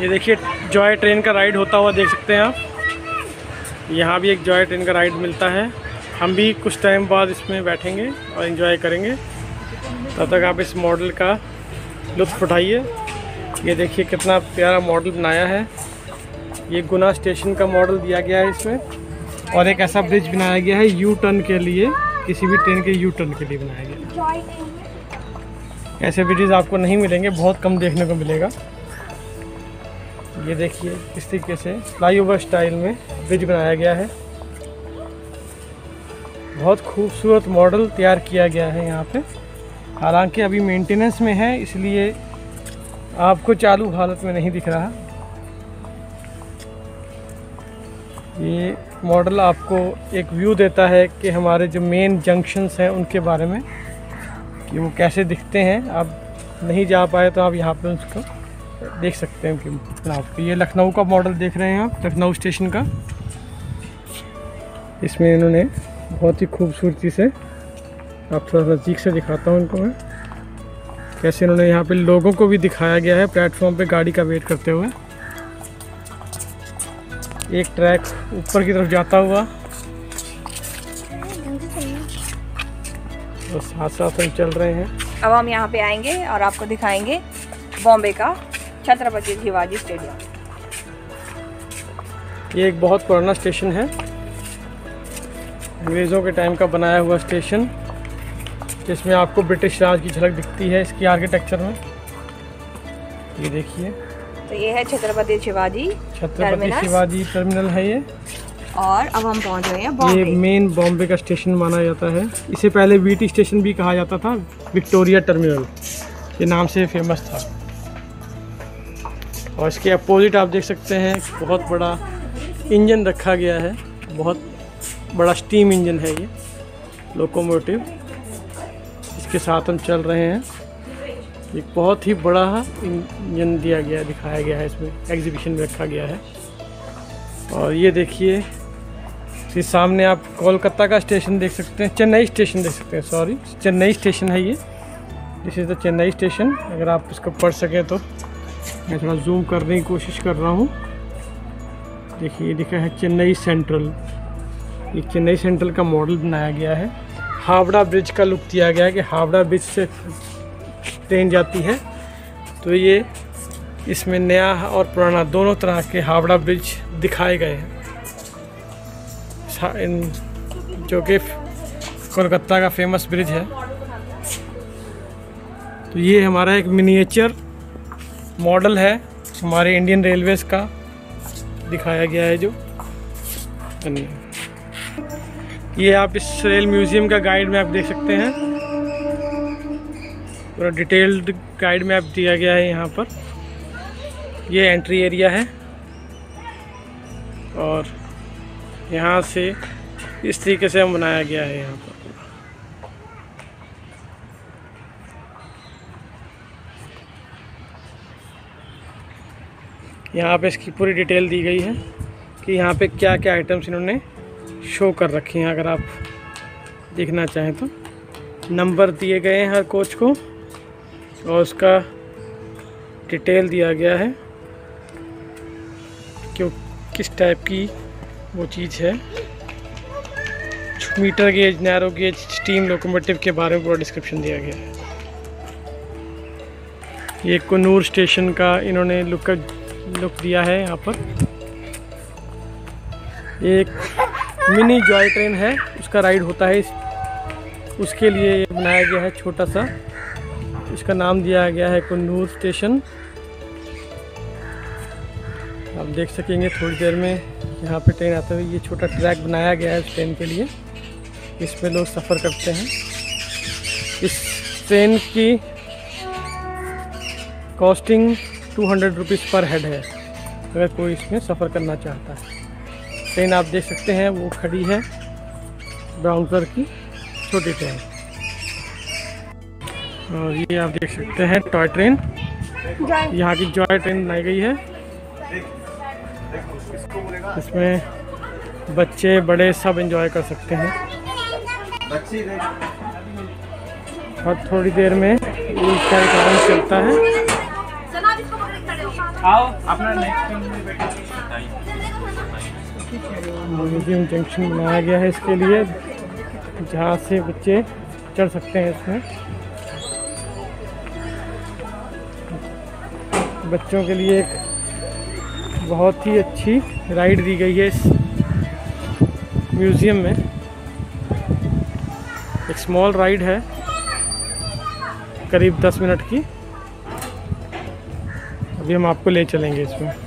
ये देखिए Joy train का राइड होता हुआ देख सकते हैं आप। यहाँ भी एक जॉय ट्रेन का राइड मिलता है। हम भी कुछ टाइम बाद इसमें बैठेंगे और इन्जॉय करेंगे। तब तक आप इस मॉडल का लुत्फ़ उठाइए। ये देखिए, कितना प्यारा मॉडल बनाया है। ये गुना स्टेशन का मॉडल दिया गया है इसमें। और एक ऐसा ब्रिज बनाया गया है यू टर्न के लिए। किसी भी ट्रेन के यू टर्न के लिए बनाया गया ऐसे ब्रिजेज आपको नहीं मिलेंगे, बहुत कम देखने को मिलेगा। ये देखिए, इस तरीके से फ्लाईओवर स्टाइल में ब्रिज बनाया गया है। बहुत खूबसूरत मॉडल तैयार किया गया है यहाँ पे। हालाँकि अभी मेंटेनेंस में है, इसलिए आपको चालू हालत में नहीं दिख रहा। ये मॉडल आपको एक व्यू देता है कि हमारे जो मेन जंक्शंस हैं, उनके बारे में, कि वो कैसे दिखते हैं। आप नहीं जा पाए तो आप यहाँ पे उसको देख सकते हैं कि आपको। ये लखनऊ का मॉडल देख रहे हैं आप, लखनऊ स्टेशन का। इसमें इन्होंने बहुत ही खूबसूरती से, आप थोड़ा नज़दीक से दिखाता हूँ इनको मैं। कैसे इन्होंने यहाँ पे लोगों को भी दिखाया गया है प्लेटफॉर्म पे गाड़ी का वेट करते हुए। एक ट्रैक ऊपर की तरफ़ जाता हुआ। और साथ साथ हम चल रहे हैं। अब हम यहाँ पे आएँगे और आपको दिखाएँगे बॉम्बे का छत्रपति शिवाजी स्टेडियम। ये एक बहुत पुराना स्टेशन है। अंग्रेज़ों के टाइम का बनाया हुआ स्टेशन जिसमें आपको ब्रिटिश राज की झलक दिखती है इसकी आर्किटेक्चर में। ये देखिए। तो ये है छत्रपति शिवाजी छत्रपति शिवाजी टर्मिनल है ये। और अब हम पहुँच गए हैं ये मेन बॉम्बे का स्टेशन माना जाता है। इसे पहले वीटी स्टेशन भी कहा जाता था विक्टोरिया टर्मिनल ये नाम से फ़ेमस था। और इसके अपोजिट आप देख सकते हैं बहुत बड़ा इंजन रखा गया है। बहुत बड़ा स्टीम इंजन है ये लोकोमोटिव इसके साथ हम चल रहे हैं। एक बहुत ही बड़ा इंजन दिया गया, दिखाया गया है, इसमें एग्जीबिशन में रखा गया है। और ये देखिए, इसके सामने आप कोलकाता का स्टेशन देख सकते हैं, चेन्नई स्टेशन देख सकते हैं सॉरी चेन्नई स्टेशन है ये। This is the Chennai station अगर आप इसको पढ़ सकें तो। मैं थोड़ा जूम करने की कोशिश कर रहा हूँ। देखिए, ये लिखा है चेन्नई सेंट्रल ये चेन्नई सेंट्रल का मॉडल बनाया गया है। हावड़ा ब्रिज का लुक दिया गया है कि हावड़ा ब्रिज से ट्रेन जाती है। तो ये इसमें नया और पुराना दोनों तरह के हावड़ा ब्रिज दिखाए गए हैं। इन- जो कि कोलकाता का फ़ेमस ब्रिज है। तो ये हमारा एक मिनिएचर मॉडल है हमारे इंडियन रेलवेज का, दिखाया गया है जो। ये आप इस रेल म्यूज़ियम का गाइड मैप देख सकते हैं। पूरा डिटेल्ड गाइड मैप दिया गया है यहाँ पर। ये एंट्री एरिया है। और यहाँ से इस तरीके से हम बनाया गया है यहाँ पर। यहाँ पे इसकी पूरी डिटेल दी गई है कि यहाँ पे क्या क्या आइटम्स इन्होंने शो कर रखे हैं, अगर आप देखना चाहें तो। नंबर दिए गए हैं हर कोच को और उसका डिटेल दिया गया है कि किस टाइप की वो चीज़ है। Metre gauge narrow gauge steam locomotive के बारे में पूरा डिस्क्रिप्शन दिया गया है। ये कनूर स्टेशन का इन्होंने लुक लुक दिया है यहाँ पर। एक मिनी जॉय ट्रेन है, उसका राइड होता है उसके लिए बनाया गया है छोटा सा। इसका नाम दिया गया है कन्नूर स्टेशन। आप देख सकेंगे थोड़ी देर में यहाँ पे ट्रेन आते हुए। ये छोटा ट्रैक बनाया गया है इस ट्रेन के लिए। इस पे लोग सफ़र करते हैं। इस ट्रेन की costing two hundred rupees per head है। अगर कोई इसमें सफ़र करना चाहता है। ट्रेन आप देख सकते हैं, वो खड़ी है ब्राउन कलर की छोटी ट्रेन और ये आप देख सकते हैं टॉय ट्रेन यहाँ की जॉय ट्रेन बनाई गई है। इसमें बच्चे, बड़े सब एंजॉय कर सकते हैं। और थोड़ी देर में चलता है। आओ अपना म्यूज़ियम जंक्शन बनाया गया है इसके लिए, जहाँ से बच्चे चढ़ सकते हैं इसमें। बच्चों के लिए एक बहुत ही अच्छी राइड दी गई है इस म्यूज़ियम में। एक स्मॉल राइड है, करीब 10 मिनट की। अभी हम आपको ले चलेंगे इसमें।